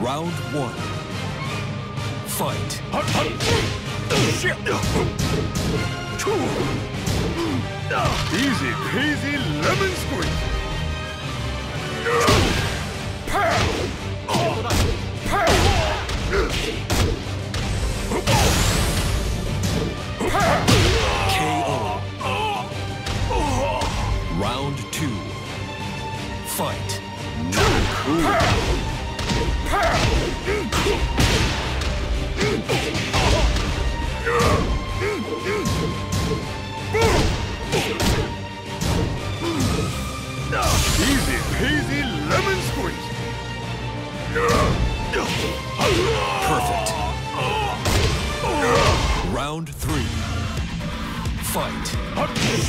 Round one. Fight. Easy peasy lemon squeeze. KO.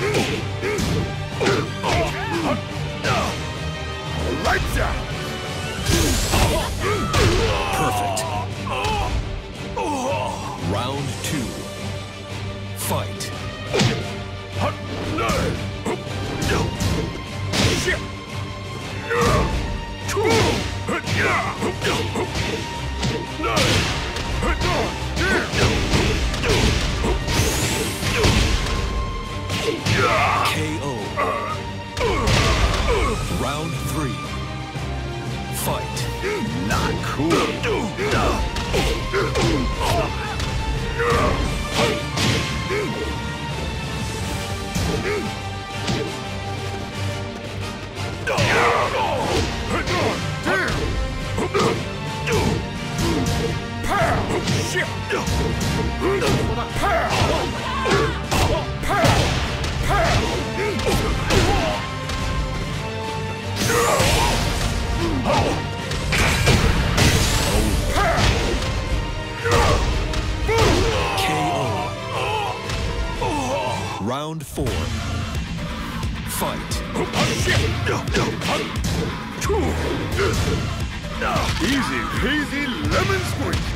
Hmm. Not cool. Round four. Fight. Easy peasy lemon squeeze.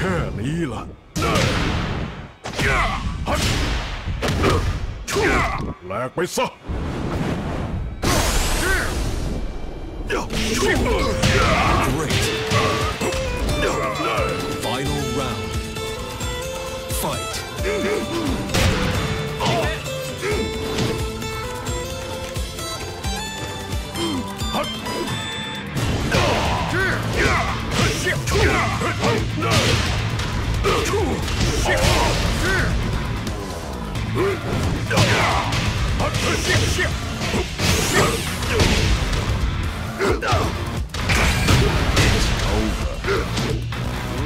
บกันแค่นี้ล่ะ แหลกไปซะ Great.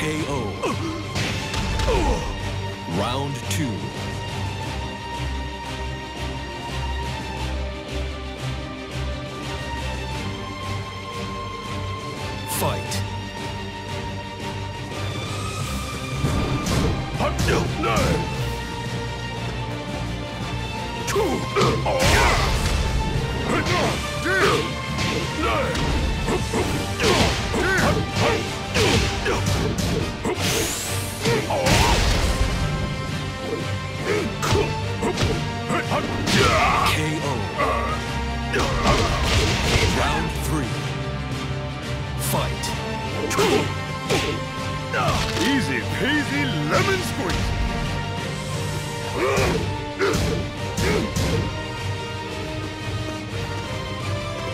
KO. Round two. Easy peasy lemon squeezy!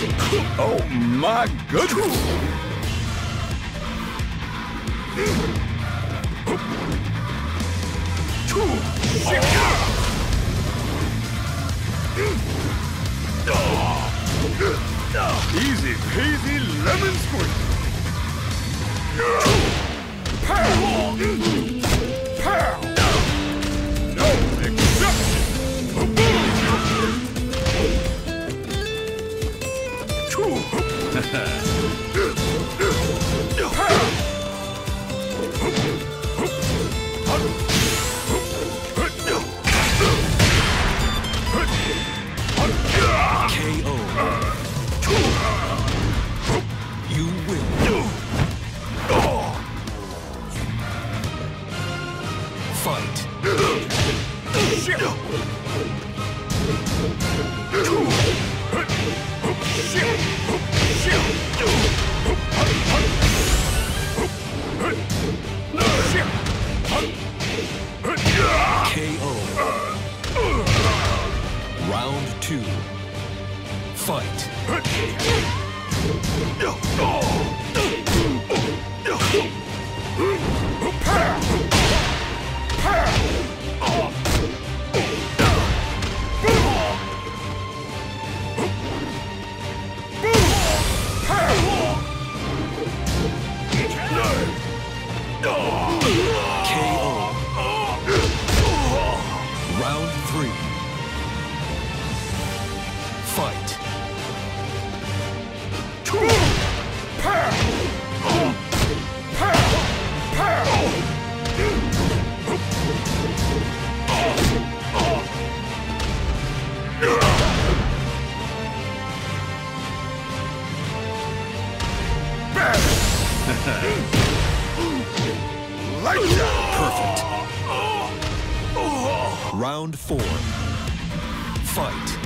Oh my goodness! Easy peasy lemon squeezy! Round four. Fight.